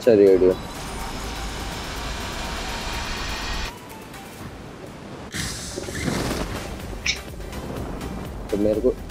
सा रेडियो तो मेरे को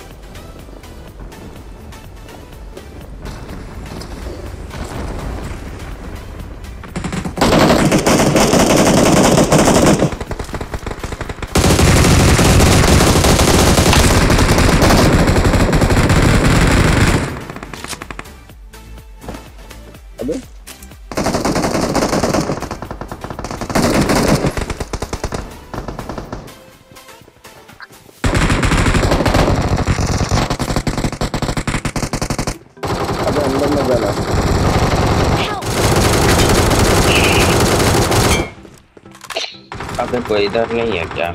अंदर में जाना अबे कोई इधर नहीं है क्या?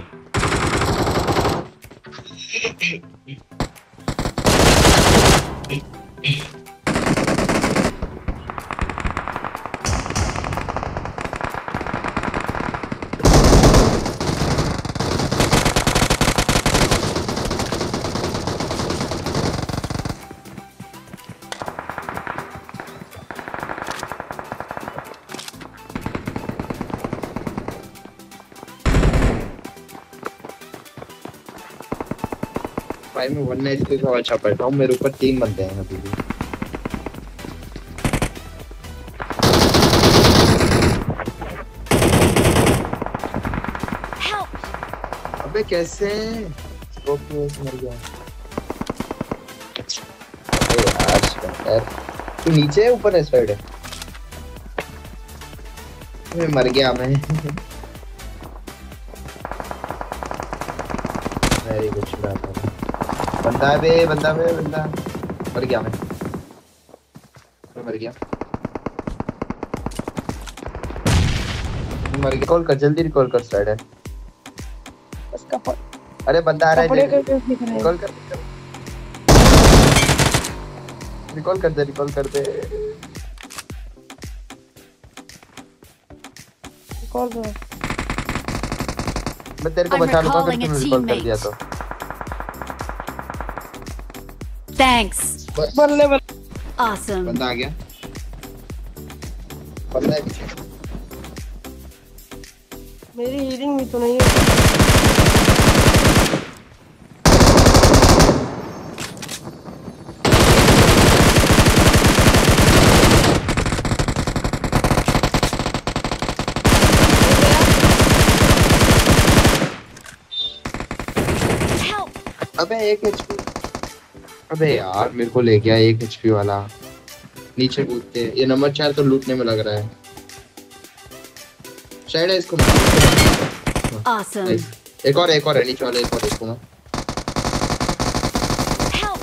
भाई मैं वन नाइट पे तो अच्छा बैठा हूँ मेरे ऊपर तीन बंदे हैं अभी भी। अबे कैसे मर गया। तू नीचे है ऊपर है साइड है मैं मर गया मैं। बंदा है बे बंदा बे बंदा। मर गया मैं। मर गया। मर गया। कॉल कर जल्दी रिकॉल कर साइड है। उसका फ- अरे बंदा आ रहा है रिकॉल कर रिकॉल कर दे रिकॉल कर दे। कॉल करो मैं तेरे को बचा लूँगा अगर तूने रिकॉल कर दिया तो। Thanks. बस। बल्ले बल्ले। Awesome. बंदा आ गया। बंदा है पीछे। मेरी हीलिंग भी तो नहीं है। अबे एक एचपी अबे यार मेरे को ले गया एक एचपी वाला। नीचे कूदते ये नंबर चार तो लूटने में लग रहा है। शायद है इसको Awesome. एक और एक और है। नीचे वाला एक और इसको Help.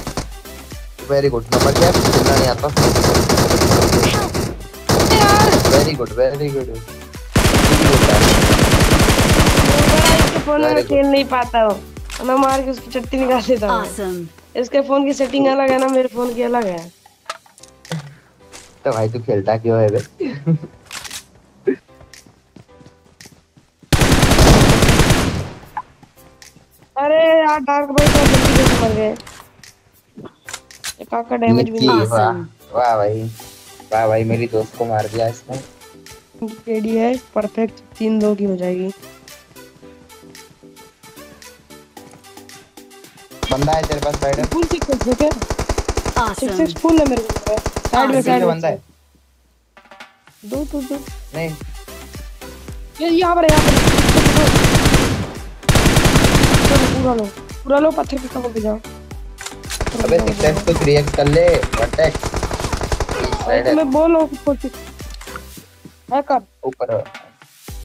वेरी गुड नंबर क्या है? खेलना नहीं आता। वेरी गुड वेरी गुड बड़ा फ़ोन में खेल नहीं पाता हूँ। मैं मार के उसकी चट्टी निकाल देता हूँ। Awesome. इसके फ़ोन की सेटिंग अलग है ना मेरे फ़ोन की अलग है। तो भाई तू खेलता क्यों है बे अरे यार डार्क भाई तो जल्दी कैसे मर गए। ये काका डैमेज भी नहीं वाह वाह भाई वाह भाई मेरी दोस्त को मार दिया इसने। केडी है परफेक्ट तीन दो की हो जाएगी। बंदा है तेरे पास साइड है फुल सिक्स है क्या सिक्स Awesome. सिक्स फुल है मेरे को साइड में पीछे साइड बंदा है। दो दो दो। नहीं। ये यहाँ पर है, यहाँ पर चलो, पूरा लो। पूरा लो पत्थर के कवर पे जाओ। अबे सिक्स एक्स तो थ्री कर ले है मैं बोल रहा हूँ हैकर ऊपर।